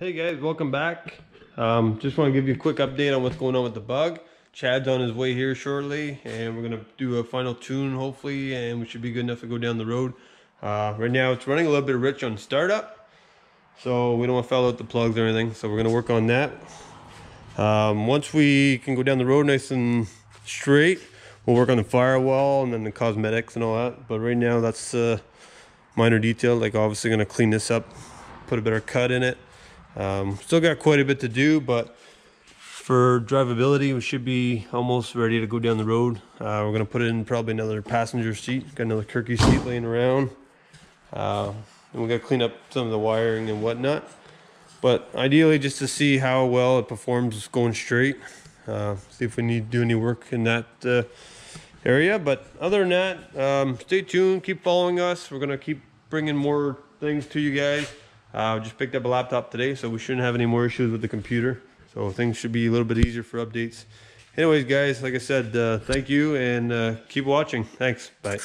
Hey guys, welcome back. Um, just want to give you a quick update on what's going on with the bug. Chad's on his way here shortly, and we're gonna do a final tune hopefully, and we should be good enough to go down the road. Uh, right now, it's running a little bit rich on startup, so we don't want to foul out the plugs or anything. So we're gonna work on that. Um, once we can go down the road nice and straight, we'll work on the firewall and then the cosmetics and all that. But right now, that's uh, minor detail. Like obviously, gonna clean this up, put a better cut in it um, still got quite a bit to do, but for drivability, we should be almost ready to go down the road. Uh, we're gonna put in probably another passenger seat, got another Kirkey seat laying around. Uh, and we gotta clean up some of the wiring and whatnot. But ideally, just to see how well it performs going straight. Uh, see if we need to do any work in that uh, area. But other than that, um, stay tuned, keep following us. We're gonna keep bringing more things to you guys. Uh, just picked up a laptop today, so we shouldn't have any more issues with the computer. So things should be a little bit easier for updates. Anyways, guys, like I said, uh, thank you and uh, keep watching. Thanks. Bye.